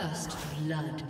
First blood.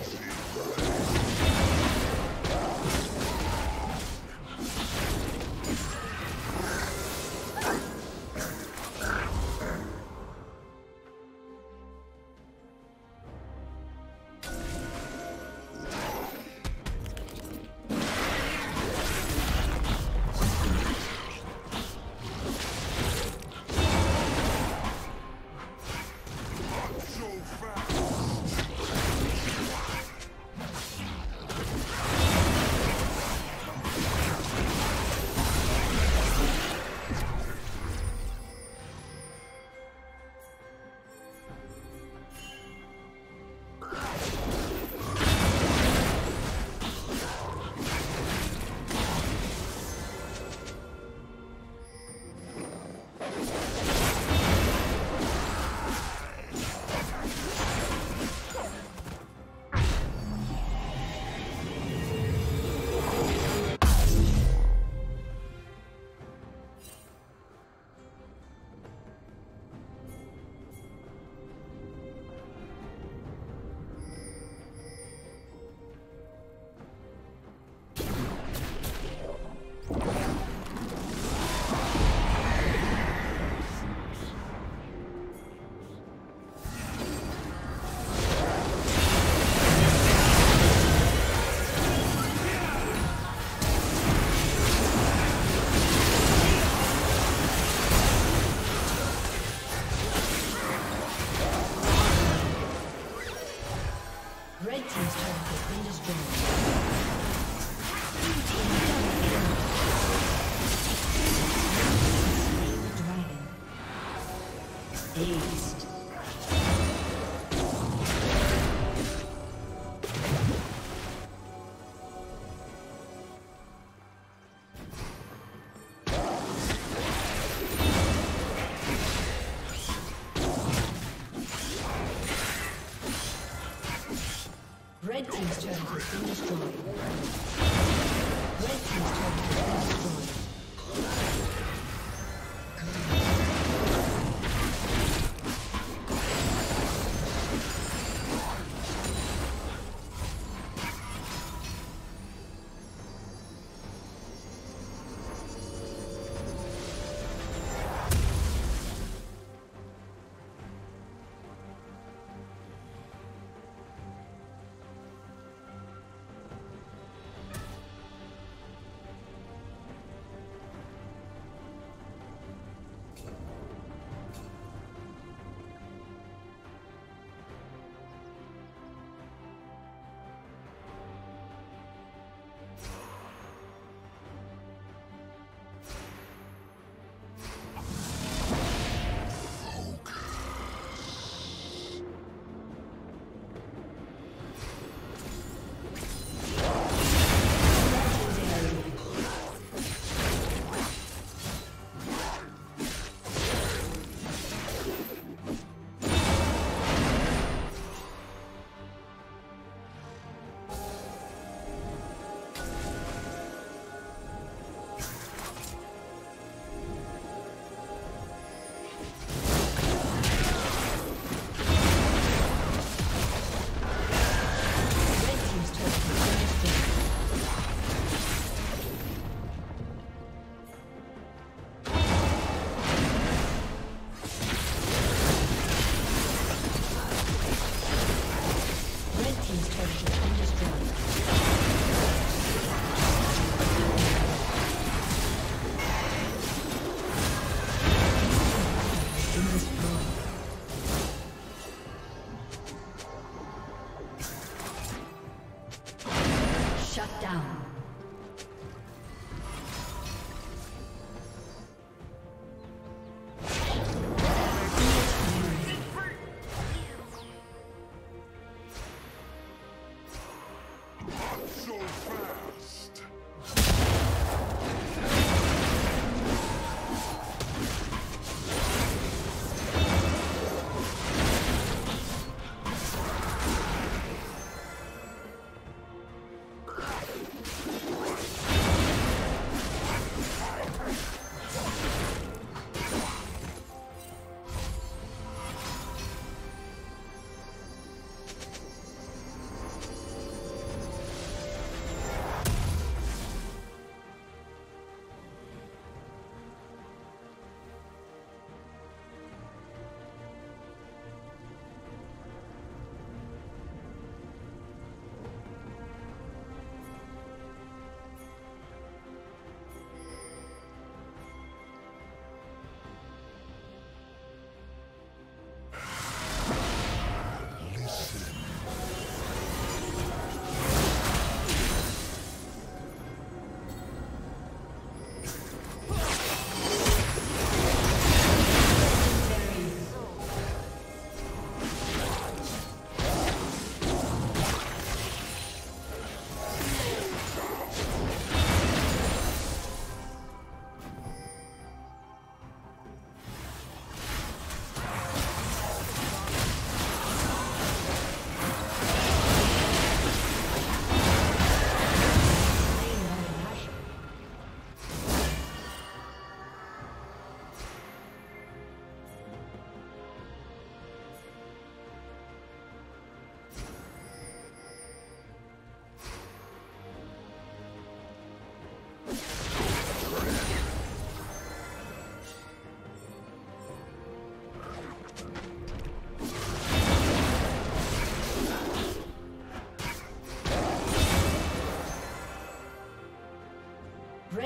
Red Team's turn has been destroyed. Red Team's turret has been destroyed.